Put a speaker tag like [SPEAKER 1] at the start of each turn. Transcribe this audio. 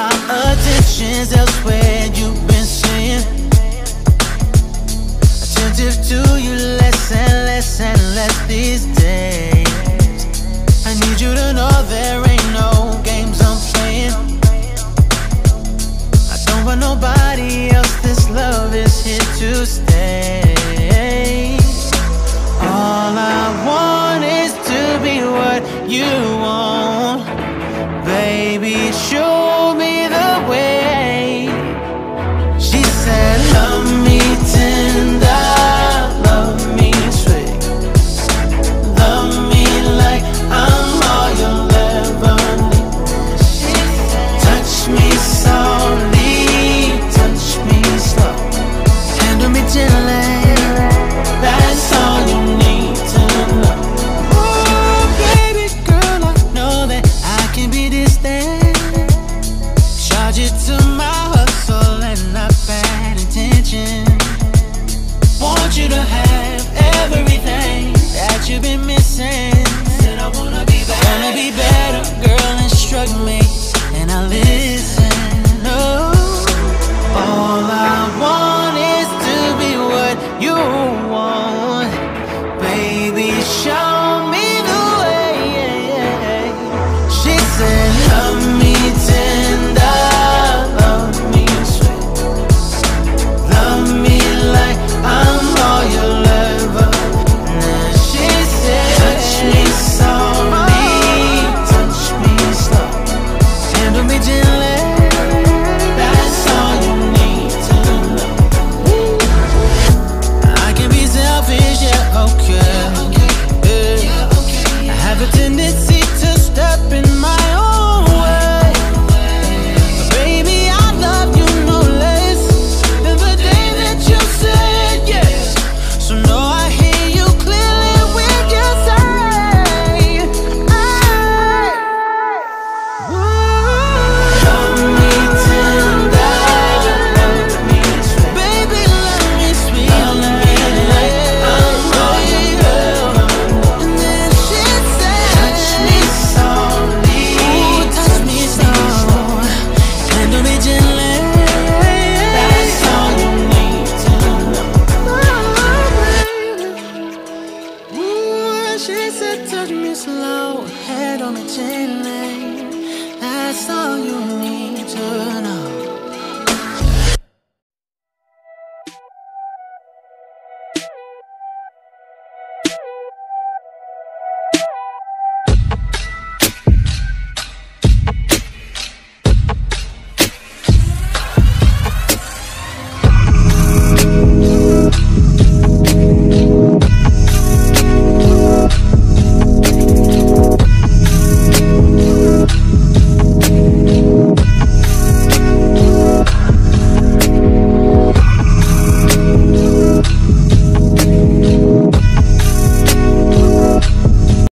[SPEAKER 1] actions elsewhere you've been. Attentive to you less and less and less these days. I need you to know there ain't no games I'm playing. I don't want nobody else, this love is here to stay. All I want is to be what you you've been missing. legend. she said, touch me slow, head on the chain link. I saw you.